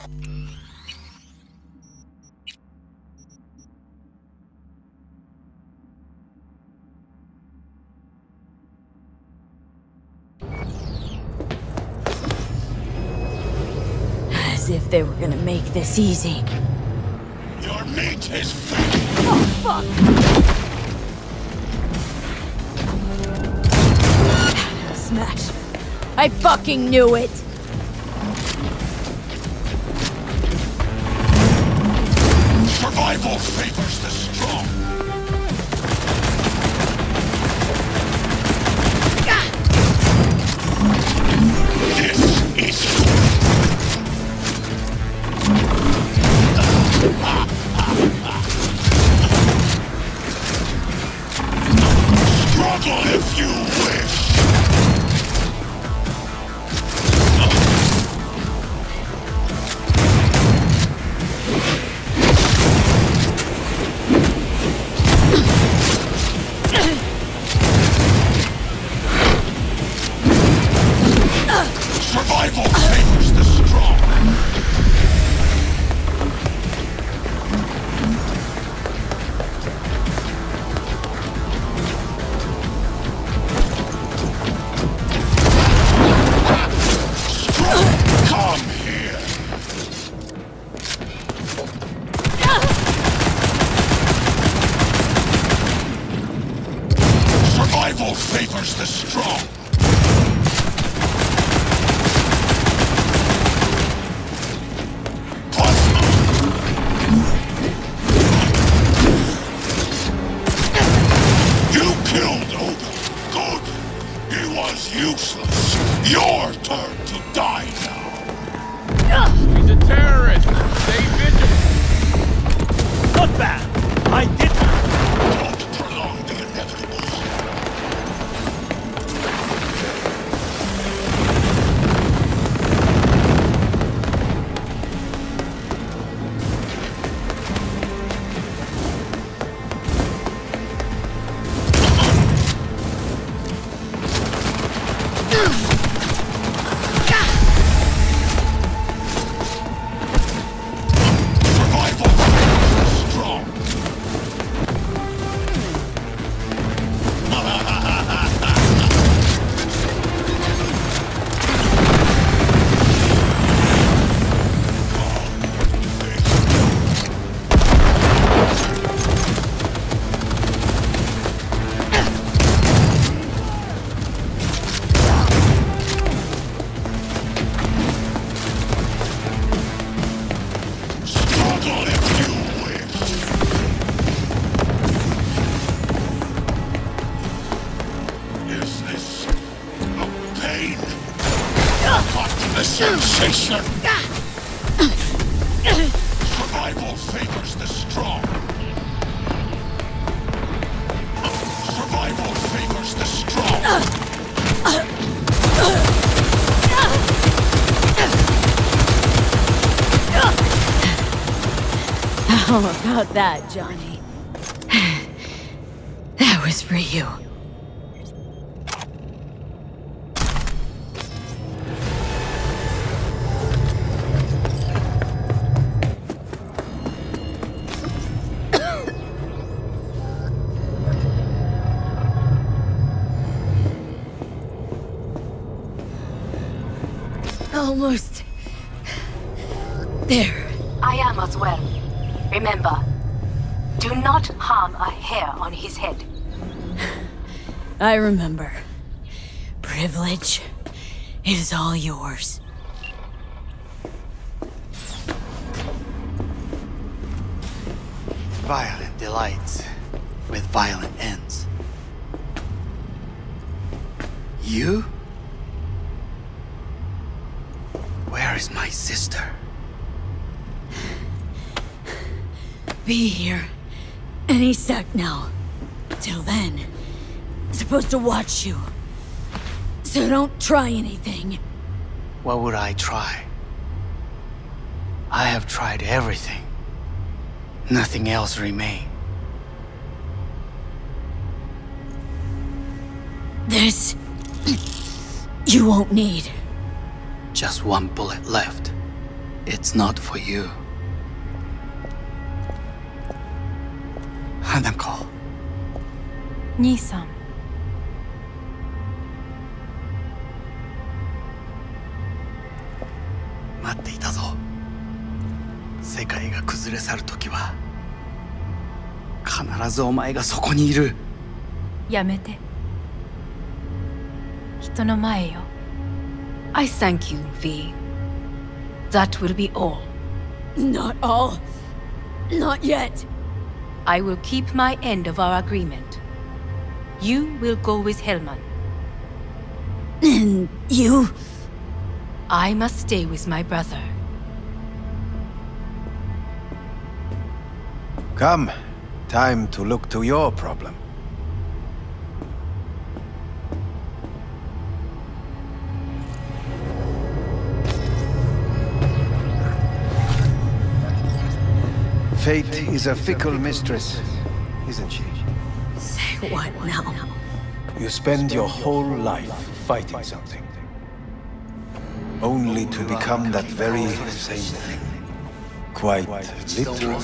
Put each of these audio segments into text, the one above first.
As if they were gonna make this easy. Your meat is fake. Oh, fuck! Smash. I fucking knew it! Survival favors the Survival favors the strong. Sensation. Survival favors the strong. Survival favors the strong. How about that, Johnny? That was for you. Almost. There. I am as well. Remember, do not harm a hair on his head. I remember. Privilege is all yours. Violent delights with violent ends. You? Where is my sister? Be here any sec now. Till then, supposed to watch you. So don't try anything. What would I try? I have tried everything. Nothing else remains. This. You won't need. just one bullet left. It's not for you. Hanako. Nisan. Matte ita zo. Sekai ga kuzure saru toki wa 必ずお前がそこにいるやめて人の前よ I thank you, V. That will be all. Not all Not yet I will keep my end of our agreement. You will go with Hellman. And you I must stay with my brother. Come. Time to look to your problem. Fate is a fickle mistress, isn't she? Say what now? You spend your whole life fighting something. Only to become that very same thing. Quite literally.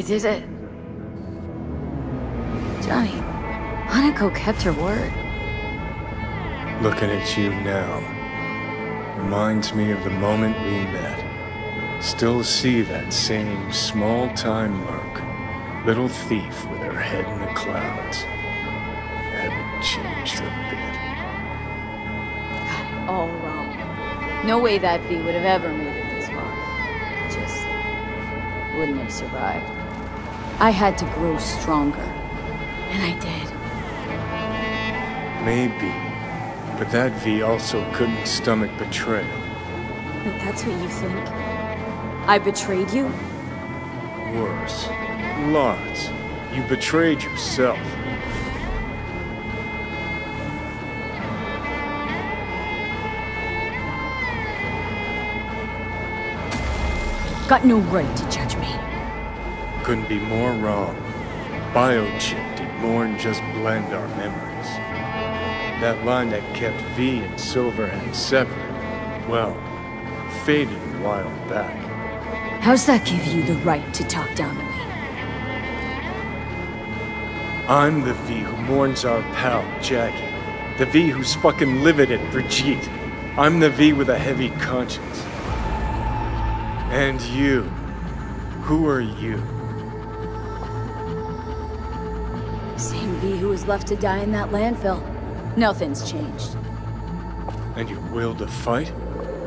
I did it. Johnny, Hanako kept her word. Looking at you now reminds me of the moment we met. Still see that same small time mark. Little thief with her head in the clouds. Haven't changed a bit. All wrong. No way that V would have ever made it this far. Just wouldn't have survived. I had to grow stronger. And I did. Maybe. But that V also couldn't stomach betrayal. But that's what you think? I betrayed you? Worse. Lots. You betrayed yourself. Got no right to judge. Couldn't be more wrong. Biochip did more than just blend our memories. That line that kept V and Silverhand separate, well, faded a while back. How's that give you the right to talk down to me? I'm the V who mourns our pal, Jackie. The V who's fucking livid at Brigitte. I'm the V with a heavy conscience. And you. Who are you? Left to die in that landfill. Nothing's changed. And your will to fight?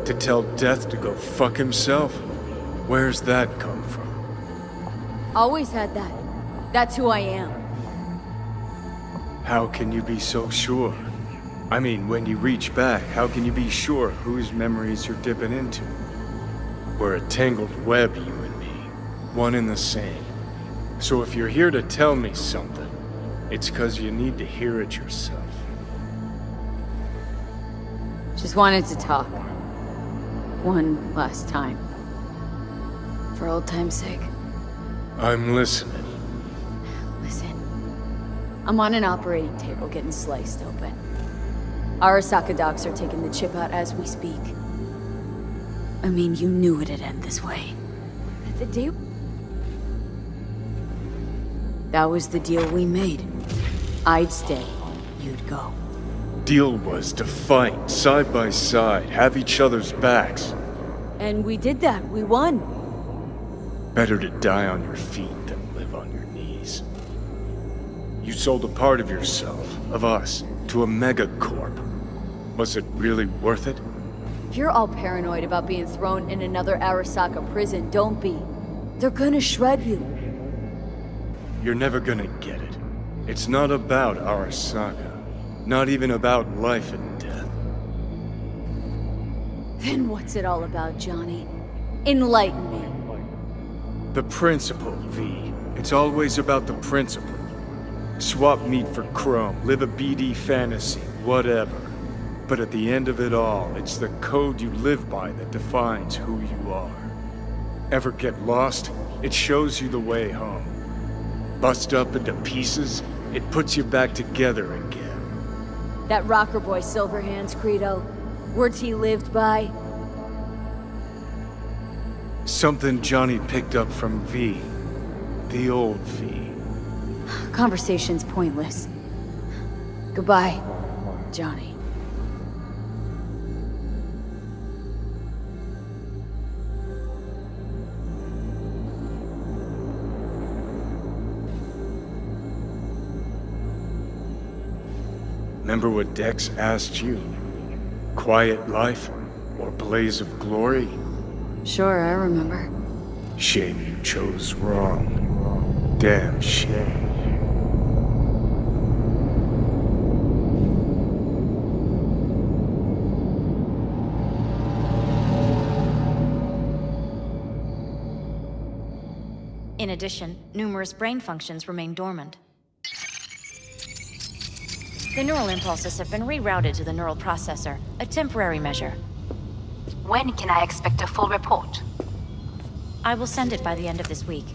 To tell death to go fuck himself? Where's that come from? Always had that. That's who I am. How can you be so sure? I mean, when you reach back, how can you be sure whose memories you're dipping into? We're a tangled web, you and me. One and the same. So if you're here to tell me something, it's because you need to hear it yourself. Just wanted to talk. One last time. For old time's sake. I'm listening. Listen. I'm on an operating table getting sliced open. Arasaka docs are taking the chip out as we speak. I mean, you knew it'd end this way. the deal? That was the deal we made. I'd stay, you'd go. Deal was to fight side by side, have each other's backs. And we did that, we won. Better to die on your feet than live on your knees. You sold a part of yourself, of us, to a megacorp. Was it really worth it? If you're all paranoid about being thrown in another Arasaka prison, don't be. They're gonna shred you. You're never gonna get it. It's not about Arasaka. Not even about life and death. Then what's it all about, Johnny? Enlighten me. The principle, V. It's always about the principle. Swap meat for chrome, live a BD fantasy, whatever. But at the end of it all, it's the code you live by that defines who you are. Ever get lost? It shows you the way home. Bust up into pieces, it puts you back together again. That rocker boy Silverhand's credo. Words he lived by. Something Johnny picked up from V. The old V. Conversation's pointless. Goodbye, Johnny. Remember what Dex asked you? Quiet life or blaze of glory? Sure, I remember. Shame you chose wrong. Damn shame. In addition, numerous brain functions remain dormant. The neural impulses have been rerouted to the neural processor, a temporary measure. When can I expect a full report? I will send it by the end of this week.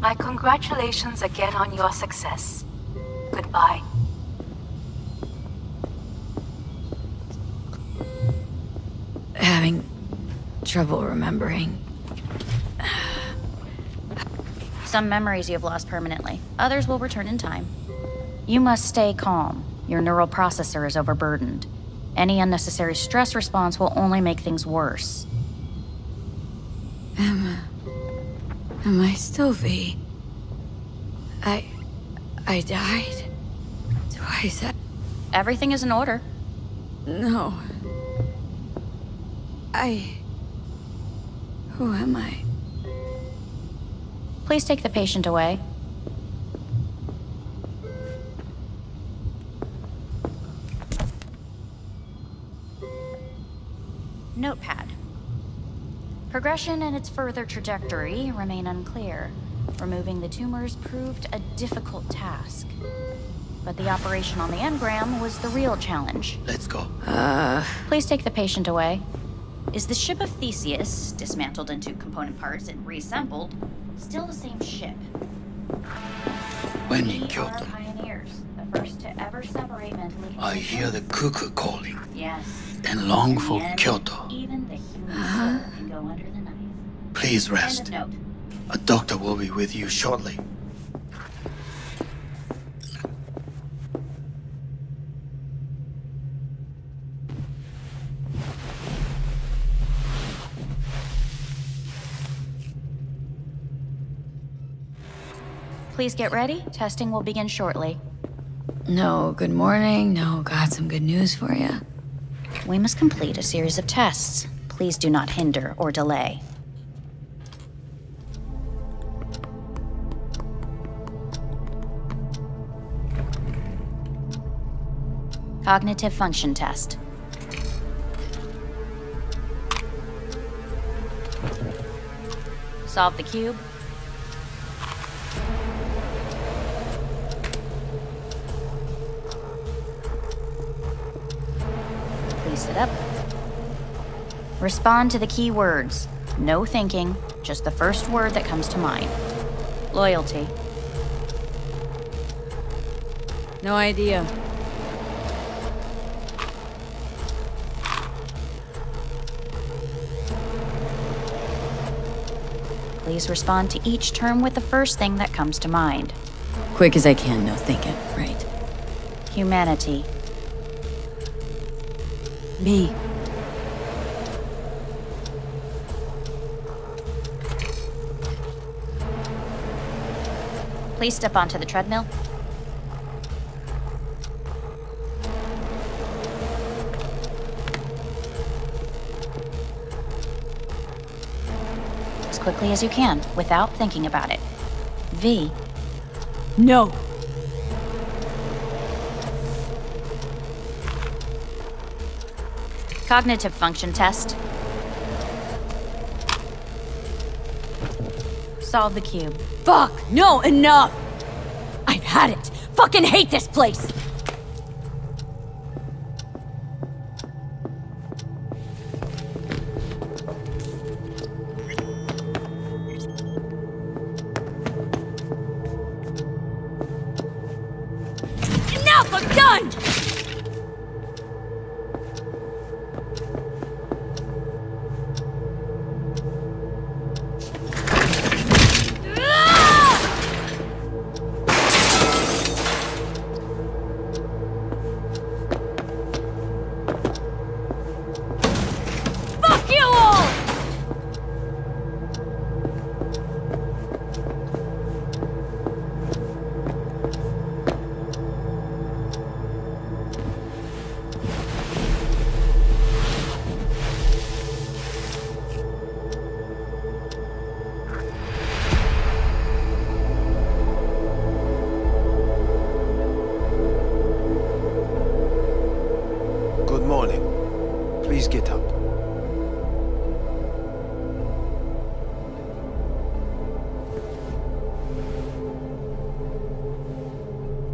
My congratulations again on your success. Goodbye. Having trouble remembering. Some memories you have lost permanently, others will return in time. You must stay calm. Your neural processor is overburdened. Any unnecessary stress response will only make things worse. Emma. Am I still V? I. I died? Twice. I. Everything is in order. No. I. Who am I? Please take the patient away. Notepad. Progression and its further trajectory remain unclear. Removing the tumors proved a difficult task. But the operation on the engram was the real challenge. Let's go. Uh. Please take the patient away. Is the ship of Theseus, dismantled into component parts and reassembled, still the same ship? When We in are Kyoto, pioneers, the first to ever separate mentally. I hear the cuckoo calling Yes. and long for end, Kyoto. Even the human uh-huh. soul can go under the knife. Please End rest. of note. A doctor will be with you shortly. Please get ready. Testing will begin shortly. No, good morning. No, got some good news for you. We must complete a series of tests. Please do not hinder or delay. Cognitive function test. Solve the cube. Please sit up. Respond to the key words. No thinking, just the first word that comes to mind. Loyalty. No idea. Please respond to each term with the first thing that comes to mind. Quick as I can, no thinking, right? Humanity. Me. Please step onto the treadmill. As quickly as you can, without thinking about it. V. No. Cognitive function test. Solve the cube. Fuck! No, enough! I've had it! Fucking hate this place!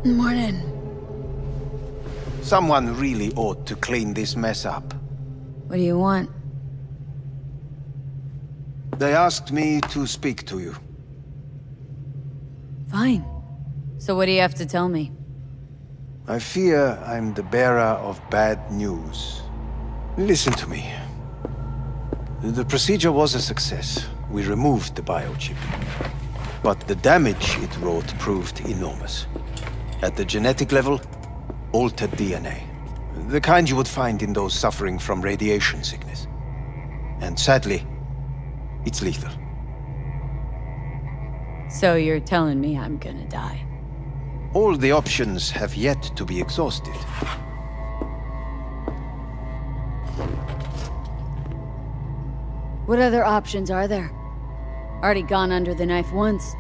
Morning. Someone really ought to clean this mess up. What do you want? They asked me to speak to you. Fine. So what do you have to tell me? I fear I'm the bearer of bad news. Listen to me. The procedure was a success. We removed the biochip. But the damage it wrought proved enormous. At the genetic level, altered DNA. The kind you would find in those suffering from radiation sickness. And sadly, it's lethal. So you're telling me I'm gonna die? All the options have yet to be exhausted. What other options are there? Already gone under the knife once.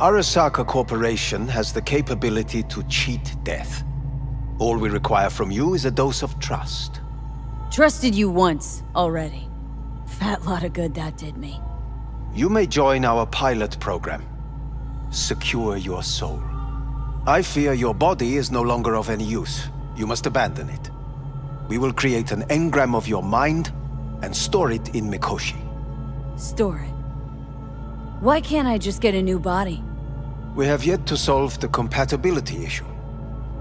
Arasaka Corporation has the capability to cheat death. All we require from you is a dose of trust. Trusted you once already. Fat lot of good that did me. You may join our pilot program. Secure your soul. I fear your body is no longer of any use. You must abandon it. We will create an engram of your mind and store it in Mikoshi. Store it. Why can't I just get a new body? We have yet to solve the compatibility issue.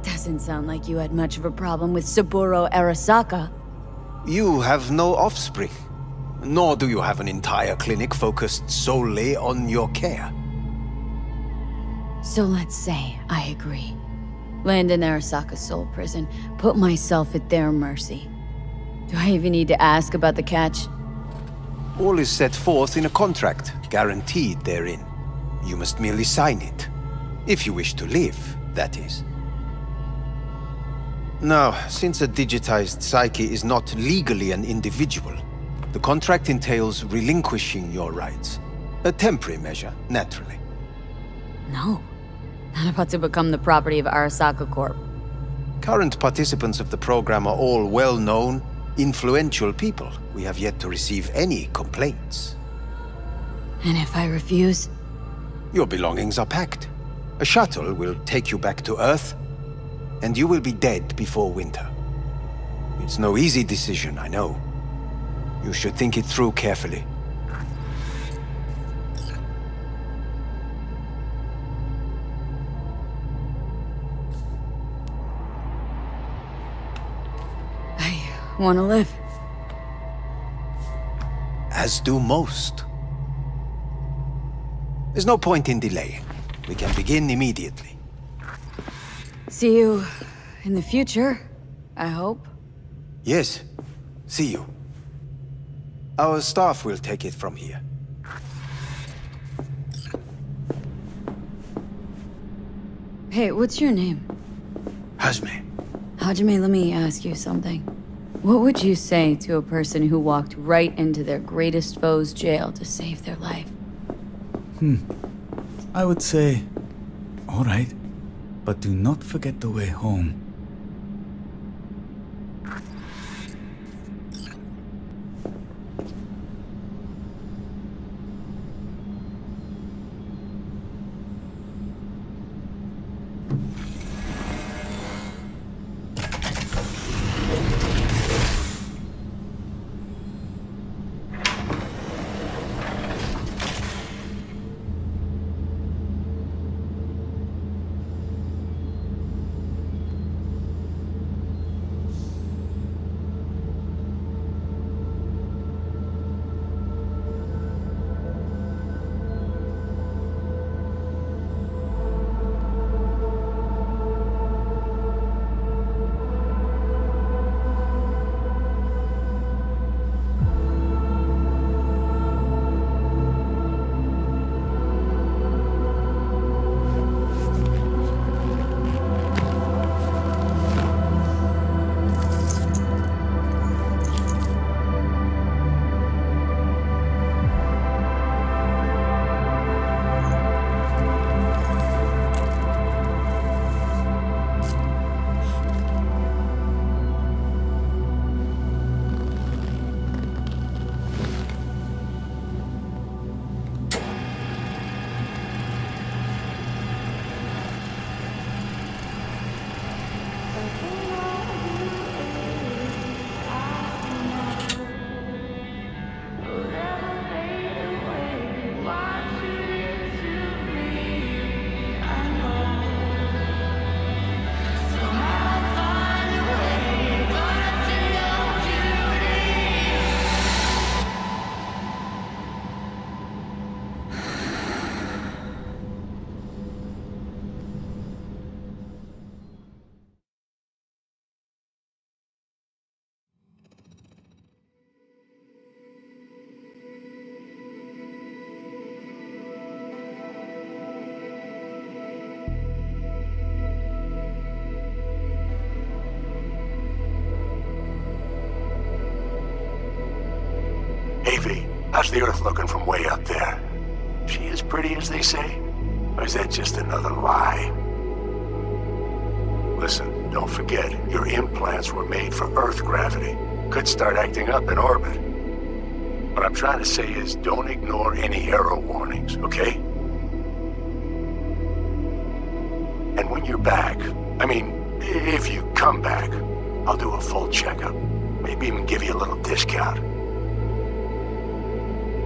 Doesn't sound like you had much of a problem with Saburo Arasaka. You have no offspring. Nor do you have an entire clinic focused solely on your care. So let's say I agree. Land in Arasaka's soul prison, put myself at their mercy. Do I even need to ask about the catch? All is set forth in a contract, guaranteed therein. You must merely sign it. If you wish to live, that is. Now, since a digitized psyche is not legally an individual, the contract entails relinquishing your rights. A temporary measure, naturally. No. Not about to become the property of Arasaka Corp. Current participants of the program are all well-known, influential people. We have yet to receive any complaints. And if I refuse? Your belongings are packed. A shuttle will take you back to Earth, and you will be dead before winter. It's no easy decision, I know. You should think it through carefully. I want to live. As do most. There's no point in delaying. We can begin immediately. See you in the future, I hope. Yes. See you. Our staff will take it from here. Hey, what's your name? Hajime. Hajime, let me ask you something. What would you say to a person who walked right into their greatest foe's jail to save their life? Hmm. I would say, alright, but do not forget the way home. The Earth looking from way up there? She as pretty as they say? Or is that just another lie? Listen, don't forget, your implants were made for Earth gravity. Could start acting up in orbit. What I'm trying to say is don't ignore any error warnings, okay? And when you're back, I mean, if you come back, I'll do a full checkup. Maybe even give you a little discount.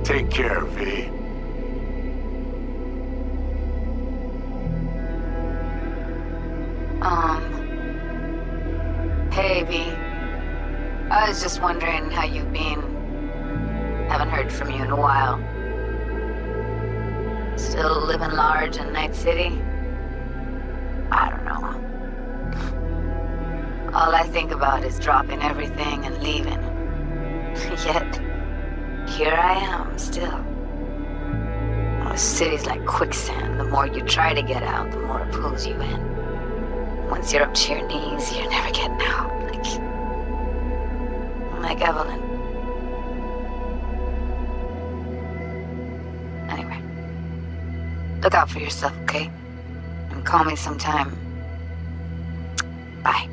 Take care, V. Um. Hey, V. I was just wondering how you've been. Haven't heard from you in a while. Still living large in Night City? I don't know. All I think about is dropping everything and leaving. Yet, here I am, still. Oh, city's like quicksand. The more you try to get out, the more it pulls you in. Once you're up to your knees, you're never getting out. Like, like Evelyn. Anyway, look out for yourself, okay? And call me sometime. Bye.